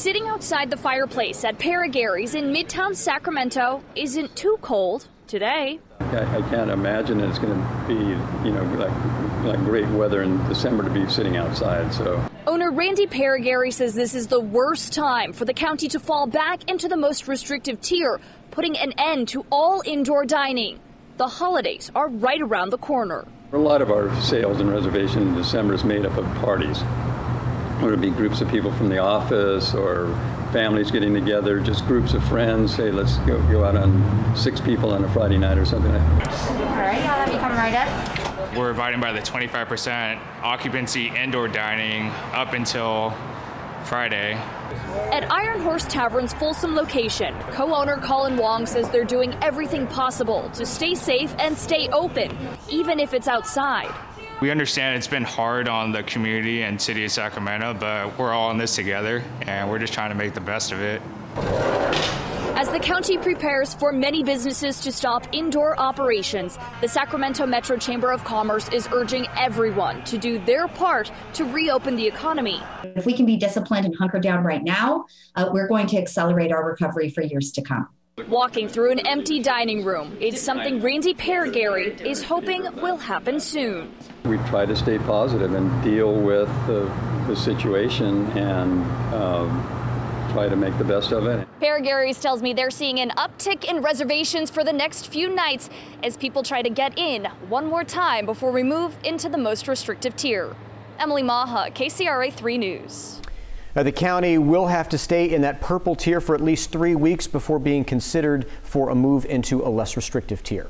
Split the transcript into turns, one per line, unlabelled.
Sitting outside the fireplace at Paragary's in Midtown Sacramento isn't too cold today.
I, I can't imagine it's going to be, you know, like, like great weather in December to be sitting outside. So
Owner Randy Paragary says this is the worst time for the county to fall back into the most restrictive tier, putting an end to all indoor dining. The holidays are right around the corner.
a lot of our sales and reservation in December is made up of parties. Whether it be groups of people from the office or families getting together, just groups of friends. Say, let's go, go out on six people on a Friday night or something like that.
All right, I'll have you come right up.
We're abiding by the 25% occupancy indoor dining up until Friday.
At Iron Horse Tavern's Folsom location, co owner Colin Wong says they're doing everything possible to stay safe and stay open, even if it's outside.
We understand it's been hard on the community and city of Sacramento, but we're all in this together and we're just trying to make the best of it.
As the county prepares for many businesses to stop indoor operations, the Sacramento Metro Chamber of Commerce is urging everyone to do their part to reopen the economy.
If we can be disciplined and hunker down right now, uh, we're going to accelerate our recovery for years to come.
Walking through an empty dining room it's something Randy Paragary is hoping will happen soon.
We try to stay positive and deal with the, the situation and um, try to make the best of it.
Paragary's tells me they're seeing an uptick in reservations for the next few nights as people try to get in one more time before we move into the most restrictive tier. Emily Maha, KCRA 3 News.
Now, the county will have to stay in that purple tier for at least three weeks before being considered for a move into a less restrictive tier.